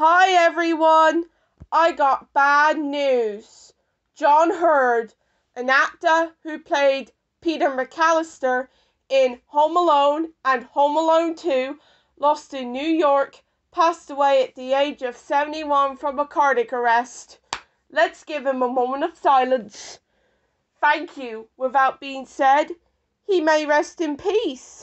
Hi everyone! I got bad news. John Heard, an actor who played Peter McAllister in Home Alone and Home Alone 2, lost in New York, passed away at the age of 71 from a cardiac arrest. Let's give him a moment of silence. Thank you. Without being said, he may rest in peace.